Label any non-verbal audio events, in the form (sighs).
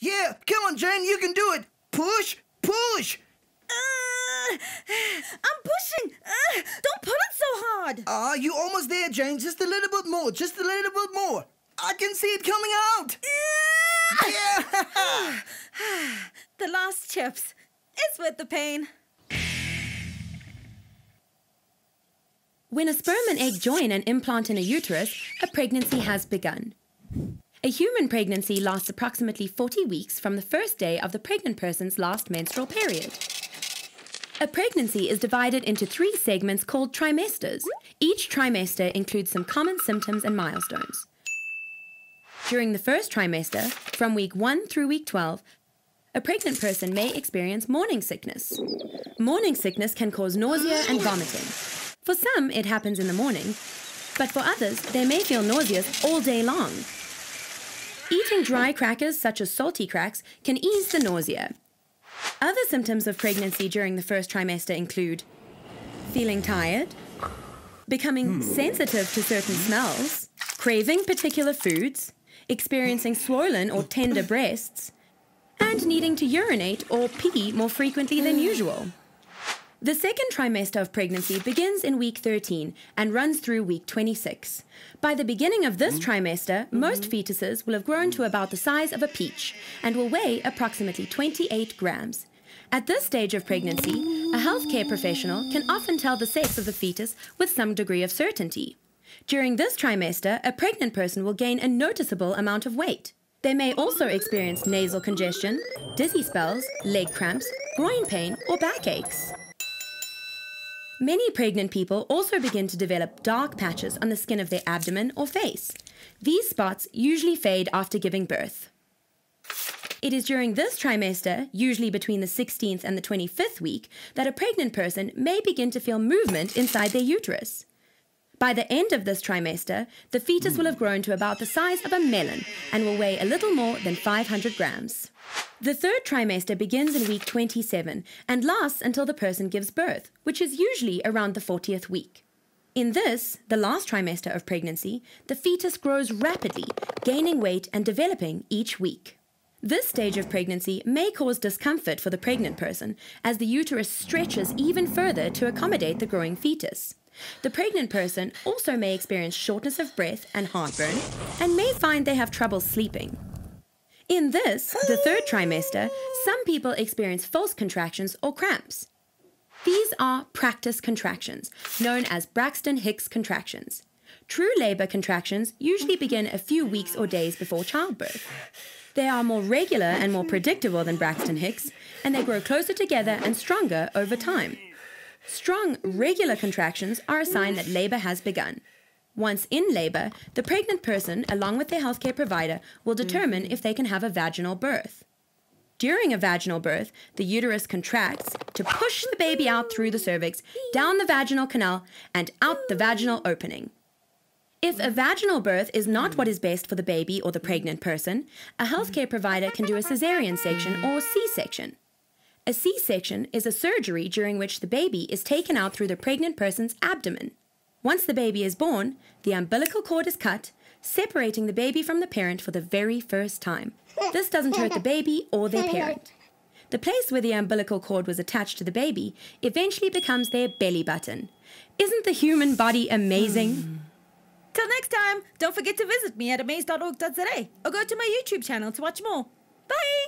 Yeah, come on, Jane, you can do it. Push, push. Uh, I'm pushing. Uh, don't pull it so hard. Ah, you almost there, Jane. Just a little bit more. Just a little bit more. I can see it coming out. Yeah. (sighs) the last chips. It's worth the pain. When a sperm and egg join and implant in a uterus, a pregnancy has begun. A human pregnancy lasts approximately 40 weeks from the first day of the pregnant person's last menstrual period. A pregnancy is divided into three segments called trimesters. Each trimester includes some common symptoms and milestones. During the first trimester, from week 1 through week 12, a pregnant person may experience morning sickness. Morning sickness can cause nausea and vomiting. For some, it happens in the morning, but for others, they may feel nauseous all day long. Eating dry crackers, such as salty cracks, can ease the nausea. Other symptoms of pregnancy during the first trimester include feeling tired, becoming hmm. sensitive to certain smells, craving particular foods, experiencing swollen or tender breasts, and needing to urinate or pee more frequently than hmm. usual. The second trimester of pregnancy begins in week 13 and runs through week 26. By the beginning of this trimester, most mm-hmm. fetuses will have grown to about the size of a peach and will weigh approximately 28 grams. At this stage of pregnancy, a healthcare professional can often tell the sex of the fetus with some degree of certainty. During this trimester, a pregnant person will gain a noticeable amount of weight. They may also experience nasal congestion, dizzy spells, leg cramps, groin pain, or backaches. Many pregnant people also begin to develop dark patches on the skin of their abdomen or face. These spots usually fade after giving birth. It is during this trimester, usually between the 16th and the 25th week, that a pregnant person may begin to feel movement inside their uterus. By the end of this trimester, the fetus will have grown to about the size of a melon and will weigh a little more than 500 grams. The third trimester begins in week 27 and lasts until the person gives birth, which is usually around the 40th week. In this, the last trimester of pregnancy, the fetus grows rapidly, gaining weight and developing each week. This stage of pregnancy may cause discomfort for the pregnant person as the uterus stretches even further to accommodate the growing fetus. The pregnant person also may experience shortness of breath and heartburn and may find they have trouble sleeping. In this, the third trimester, some people experience false contractions or cramps. These are practice contractions, known as Braxton Hicks contractions. True labor contractions usually begin a few weeks or days before childbirth. They are more regular and more predictable than Braxton Hicks, and they grow closer together and stronger over time. Strong, regular contractions are a sign that labor has begun. Once in labor, the pregnant person, along with their healthcare provider, will determine if they can have a vaginal birth. During a vaginal birth, the uterus contracts to push the baby out through the cervix, down the vaginal canal, and out the vaginal opening. If a vaginal birth is not what is best for the baby or the pregnant person, a healthcare provider can do a cesarean section or C section. A C section is a surgery during which the baby is taken out through the pregnant person's abdomen. Once the baby is born, the umbilical cord is cut, separating the baby from the parent for the very first time. This doesn't hurt the baby or their parent. The place where the umbilical cord was attached to the baby eventually becomes their belly button. Isn't the human body amazing? (sighs) Till next time, don't forget to visit me at amaze.org.za or go to my YouTube channel to watch more. Bye!